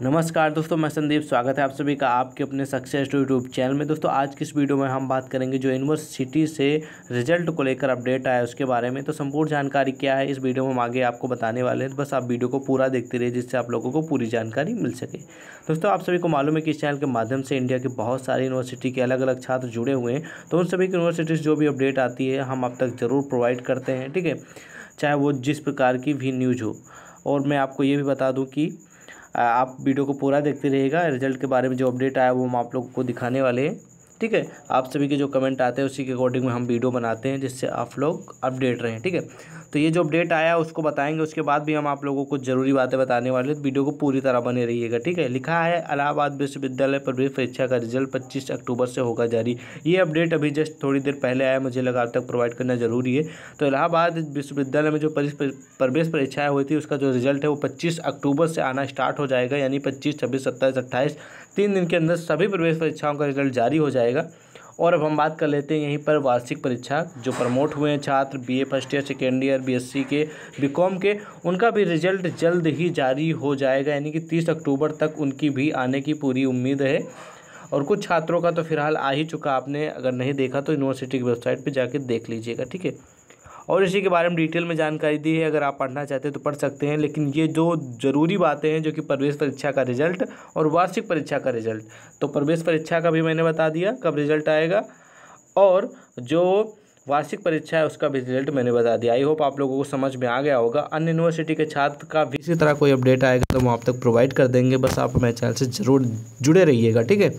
नमस्कार दोस्तों, मैं संदीप, स्वागत है आप सभी का आपके अपने सक्सेस टू यूट्यूब चैनल में। दोस्तों, आज की इस वीडियो में हम बात करेंगे जो यूनिवर्सिटी से रिज़ल्ट को लेकर अपडेट आया उसके बारे में। तो संपूर्ण जानकारी क्या है, इस वीडियो में हम आगे आपको बताने वाले हैं। तो बस आप वीडियो को पूरा देखते रहिए, जिससे आप लोगों को पूरी जानकारी मिल सके। दोस्तों, आप सभी को मालूम है कि इस चैनल के माध्यम से इंडिया के बहुत सारी यूनिवर्सिटी के अलग अलग छात्र जुड़े हुए हैं। तो उन सभी यूनिवर्सिटीज़ जो भी अपडेट आती है, हम अब तक ज़रूर प्रोवाइड करते हैं, ठीक है? चाहे वो जिस प्रकार की भी न्यूज़ हो। और मैं आपको ये भी बता दूँ कि आप वीडियो को पूरा देखते रहिएगा। रिज़ल्ट के बारे में जो अपडेट आया वो हम आप लोगों को दिखाने वाले हैं। ठीक है? आप सभी के जो कमेंट आते हैं, उसी के अकॉर्डिंग में हम वीडियो बनाते हैं, जिससे आप लोग अपडेट रहें, ठीक है? तो ये जो अपडेट आया, उसको बताएँगे, उसके बाद भी हम आप लोगों को ज़रूरी बातें बताने वाले तो वीडियो को पूरी तरह बने रहिएगा, ठीक है? लिखा है, इलाहाबाद विश्वविद्यालय प्रवेश परीक्षा का रिज़ल्ट पच्चीस अक्टूबर से होगा जारी। ये अपडेट अभी जस्ट थोड़ी देर पहले आया, मुझे लगा तक प्रोवाइड करना ज़रूरी है। तो इलाहाबाद विश्वविद्यालय में जो प्रवेश परीक्षाएँ हुई थी, उसका जो रिज़ल्ट है, वो पच्चीस अक्टूबर से आना स्टार्ट हो जाएगा, यानी पच्चीस, छब्बीस, सत्ताईस, अट्ठाईस तीन दिन के अंदर सभी प्रवेश परीक्षाओं का रिज़ल्ट जारी हो जाएगा। और अब हम बात कर लेते हैं यहीं पर वार्षिक परीक्षा, जो प्रमोट हुए हैं छात्र BA first year second year BSc के बीकॉम के। उनका भी रिज़ल्ट जल्द ही जारी हो जाएगा, यानी कि तीस अक्टूबर तक उनकी भी आने की पूरी उम्मीद है। और कुछ छात्रों का तो फ़िलहाल आ ही चुका, आपने अगर नहीं देखा तो यूनिवर्सिटी की वेबसाइट पर जाके देख लीजिएगा, ठीक है? और इसी के बारे में डिटेल में जानकारी दी है, अगर आप पढ़ना चाहते हैं तो पढ़ सकते हैं। लेकिन ये जो ज़रूरी बातें हैं जो कि प्रवेश परीक्षा का रिज़ल्ट और वार्षिक परीक्षा का रिज़ल्ट। तो प्रवेश परीक्षा का भी मैंने बता दिया, कब रिज़ल्ट आएगा और जो वार्षिक परीक्षा है उसका भी रिज़ल्ट मैंने बता दिया। आई होप आप लोगों को समझ में आ गया होगा। अन्य यूनिवर्सिटी के छात्र का भी इसी तरह कोई अपडेट आएगा तो हम आप तक प्रोवाइड कर देंगे। बस आप हमारे चैनल से ज़रूर जुड़े रहिएगा, ठीक है?